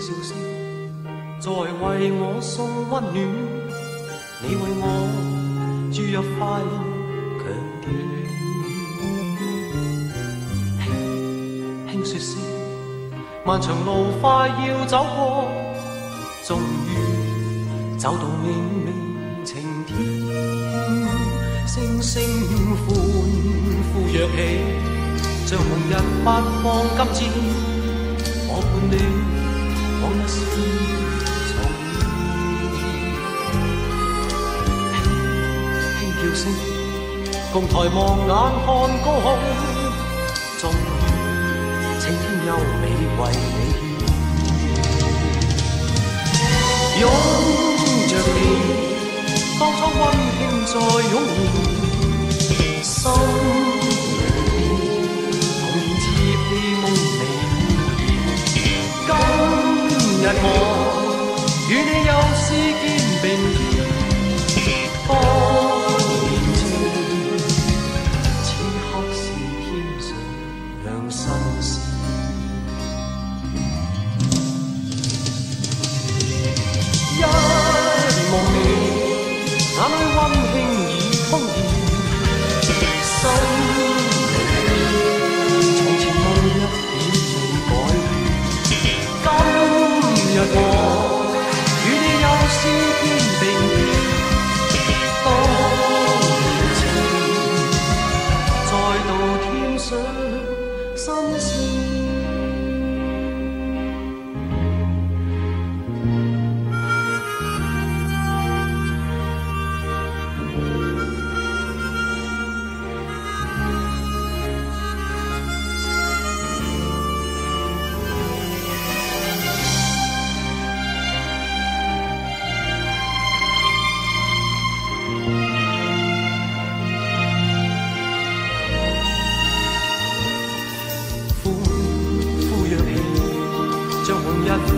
笑声在为我送温暖，你为我注入快乐强电。轻轻说声，漫长路快要走过，终于走到明媚晴天。星星欢呼跃起，像红日发放金箭，我伴你。叫声，共抬望眼看高空，终于青天优美为你献。拥着你。当初温馨再涌现，你又视肩并肩，多年前，此刻是天上新事。一望你。眼里温馨已通现，心里从前梦一点未改变。今日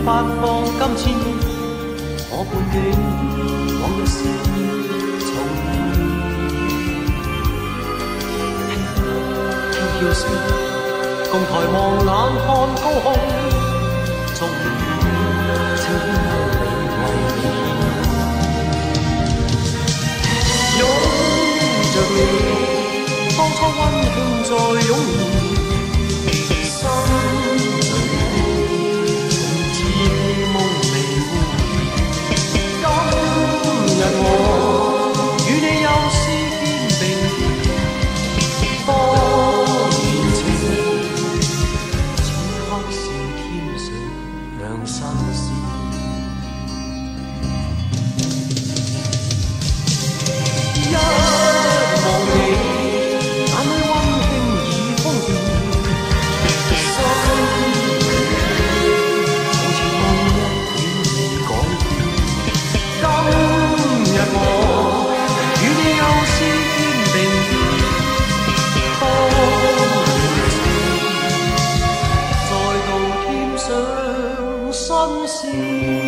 发放今天，我伴你往日事重现。轻叫声，共抬望眼看高空，终于青天上新鲜。you.